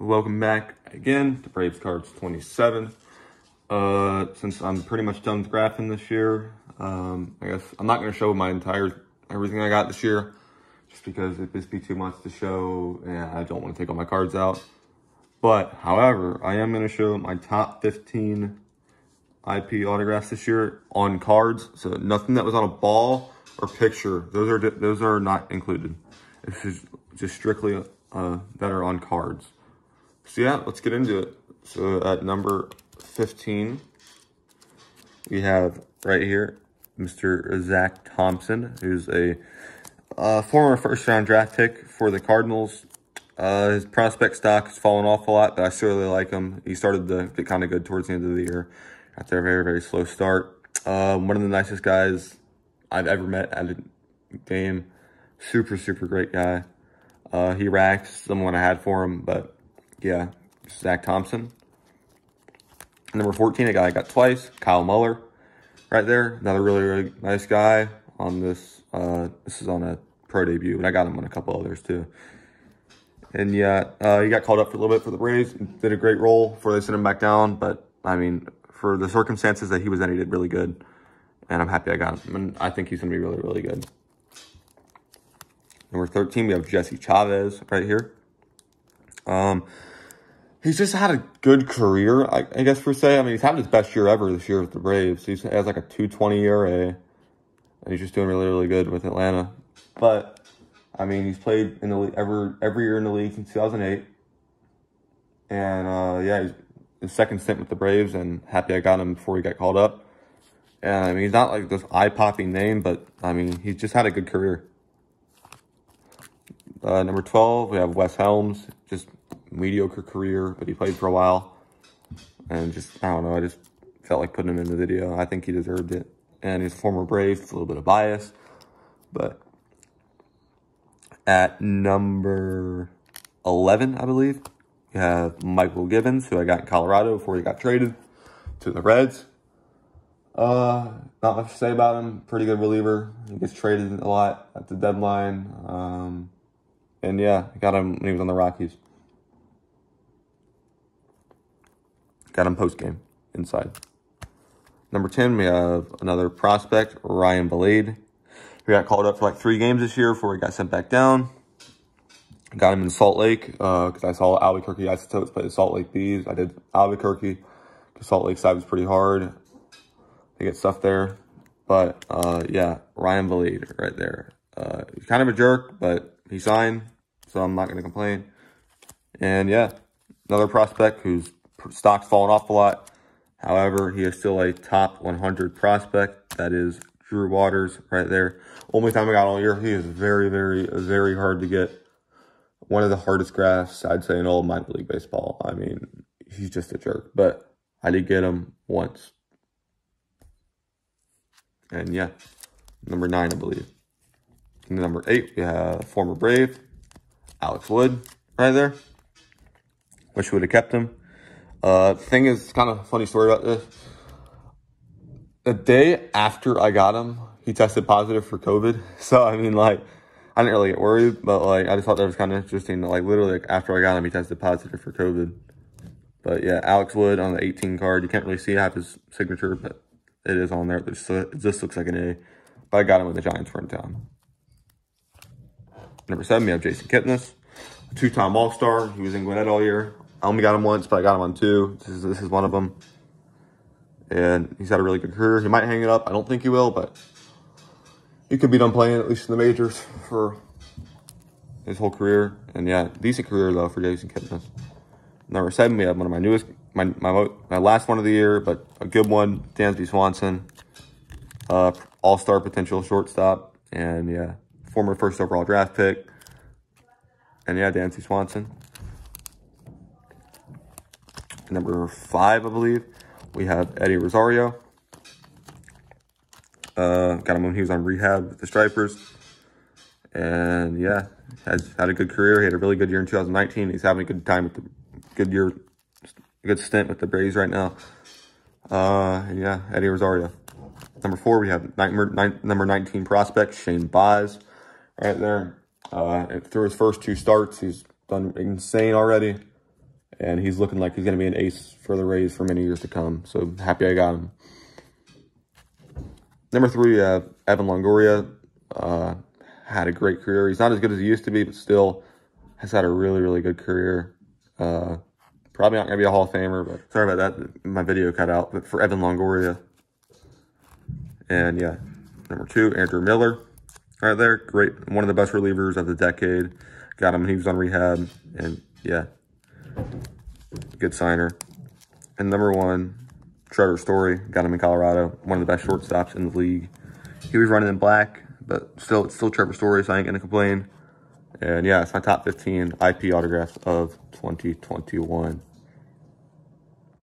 welcome back again to Braves Cards 27. Uh, since I'm pretty much done with graphing this year, um, I guess I'm not going to show my entire, everything I got this year, just because it'd just be too much to show, and I don't want to take all my cards out. But, however, I am going to show my top 15 IP autographs this year on cards. So nothing that was on a ball or picture, those are those are not included. This is just strictly uh, that are on cards. So yeah, let's get into it. So at number 15, we have right here, Mr. Zack Thompson, who's a uh, former first round draft pick for the Cardinals. Uh, his prospect stock has fallen off a lot, but I still really like him. He started to get kind of good towards the end of the year after a very, very slow start. Uh, one of the nicest guys I've ever met at a game. Super, super great guy. Uh, he racked someone I had for him, but yeah, Zack Thompson. Number 14, a guy I got twice, Kyle Muller, right there. Another really, really nice guy on this. Uh, this is on a pro debut, but I got him on a couple others too. And yeah, uh, he got called up for a little bit for the Braves. Did a great role before they sent him back down. But I mean, for the circumstances that he was in, he did really good. And I'm happy I got him. And I think he's going to be really, really good. Number 13, we have Jesse Chavez right here. Um, he's just had a good career, I, I, guess per se. I mean, he's having his best year ever this year with the Braves. He has like a 220 ERA, and he's just doing really, really good with Atlanta. But I mean, he's played in the every every year in the league since 2008, and uh, yeah, he's his second stint with the Braves, and happy I got him before he got called up. And I mean, he's not like this eye popping name, but I mean, he's just had a good career. Uh, number 12, we have Wes Helms. Just mediocre career, but he played for a while. And just, I don't know, I just felt like putting him in the video. I think he deserved it. And he's a former Brave, a little bit of bias. But at number 11, I believe, we have Mychal Givens, who I got in Colorado before he got traded to the Reds. Uh, not much to say about him. Pretty good reliever. He gets traded a lot at the deadline. Um, and yeah, I got him when he was on the Rockies. Got him post game inside. Number 10, we have another prospect, Ryan Vilade. He got called up for like three games this year before he got sent back down. Got him in Salt Lake because uh, I saw Albuquerque Isotopes play the Salt Lake Bees. I did Albuquerque. Salt Lake side was pretty hard. They get stuff there. But uh, yeah, Ryan Vilade right there. Uh, he's kind of a jerk, but he signed, so I'm not going to complain. And yeah, another prospect whose stock's fallen off a lot. However, he is still a top 100 prospect. That is Drew Waters right there. Only time I got all year. He is very, very, very hard to get. One of the hardest graphs, I'd say, in all minor league baseball. I mean, he's just a jerk. But I did get him once. And yeah, number nine, I believe. Number eight, we have former Brave, Alex Wood, right there. Wish we would have kept him. Uh, thing is, kind of funny story about this. The day after I got him, he tested positive for COVID. So, I mean, like, I didn't really get worried, but, like, I just thought that was kind of interesting. That, like, literally, like, after I got him, he tested positive for COVID. But, yeah, Alex Wood on the 18 card. You can't really see half his signature, but it is on there. It just looks like an A. But I got him when the Giants were in town. Number seven, we have Jason Kipnis, two-time All-Star. He was in Gwinnett all year. I only got him once, but I got him on two. This is, this is one of them. And he's had a really good career. He might hang it up. I don't think he will, but he could be done playing, at least in the majors, for his whole career. And yeah, decent career, though, for Jason Kipnis. Number seven, we have one of my newest, my, my, my last one of the year, but a good one, Dansby Swanson. Uh, all-star potential shortstop. And yeah, former first overall draft pick. And yeah, Dansby Swanson. Number five, I believe, we have Eddie Rosario. Uh, got him when he was on rehab with the Stripers. And yeah, has had a good career. He had a really good year in 2019. He's having a good time with the good year, good stint with the Braves right now. Uh, yeah, Eddie Rosario. Number four, we have number 19 prospect, Shane Baz right there. Uh, through his first two starts, he's done insane already. And he's looking like he's going to be an ace for the Rays for many years to come. So happy I got him. Number three, uh, Evan Longoria. Uh, had a great career. He's not as good as he used to be, but still has had a really, really good career. Uh, probably not going to be a Hall of Famer, but sorry about that. My video cut out. But for Evan Longoria. And yeah, number two, Andrew Miller. Right there, great. One of the best relievers of the decade. Got him, he was on rehab. And yeah, good signer. And number one, Trevor Story. Got him in Colorado. One of the best shortstops in the league. He was running in black, but still, it's still Trevor Story, so I ain't to complain. And yeah, it's my top 15 IP autographs of 2021.